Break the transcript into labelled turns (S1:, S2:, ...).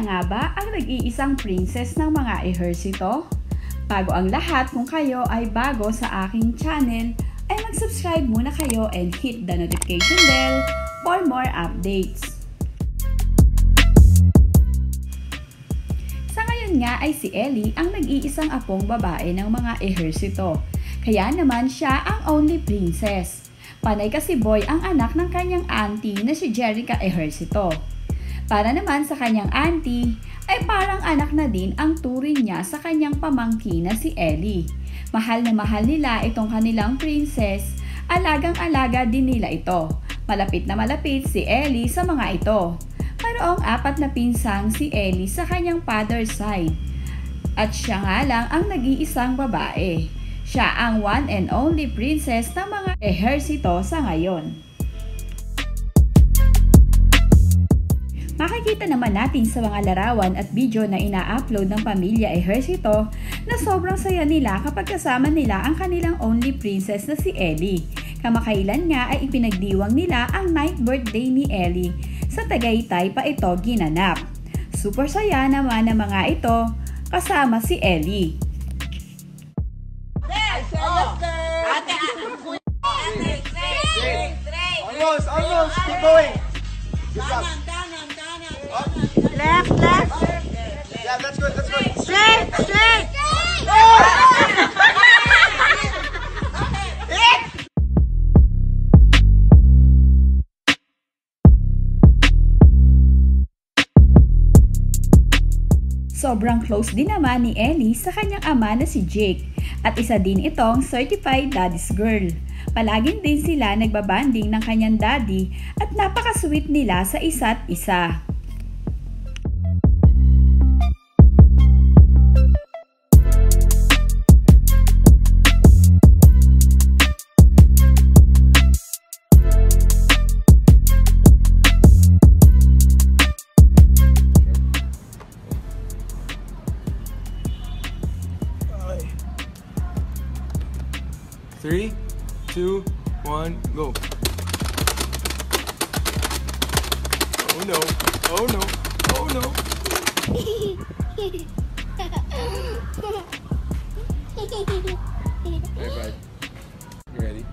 S1: Nga ba ang nag-iisang princess ng mga ehersito? Bago ang lahat, kung kayo ay bago sa aking channel, ay mag-subscribe muna kayo and hit the notification bell for more updates. Sa ngayon nga ay si Ellie ang nag-iisang apong babae ng mga ehersito. Kaya naman siya ang only princess. Panay kasi boy ang anak ng kanyang auntie na si Jerica Ejercito. Para naman sa kanyang auntie, ay parang anak na din ang turing niya sa kanyang pamangkin na si Ellie. Mahal na mahal nila itong kanilang princess, alagang-alaga din nila ito. Malapit na malapit si Ellie sa mga ito. Mayroong apat na pinsang si Ellie sa kanyang father's side. At siya nga lang ang nag-iisang babae. Siya ang one and only princess ng mga ehersito sa ngayon. Makikita naman natin sa mga larawan at video na ina-upload ng pamilya Ejercito na sobrang saya nila kapag kasama nila ang kanilang only princess na si Ellie. Kamakailan nga ay ipinagdiwang nila ang 9th birthday ni Ellie. Sa Tagaytay pa ito ginanap. Super saya naman ng mga ito kasama si Ellie.
S2: Almost, almost. Keep going. Good job.
S3: Left, left.
S2: Yeah, that's good. That's good.
S3: Straight, straight.
S1: Sobrang close din naman ni Ellie sa kanyang ama na si Jake at isa din itong certified daddy's girl. Palaging din sila nagbabanding ng kanyang daddy at napaka-sweet nila sa isa't isa.
S4: One, go. Oh no, oh no, oh no. Hey, bud. You ready?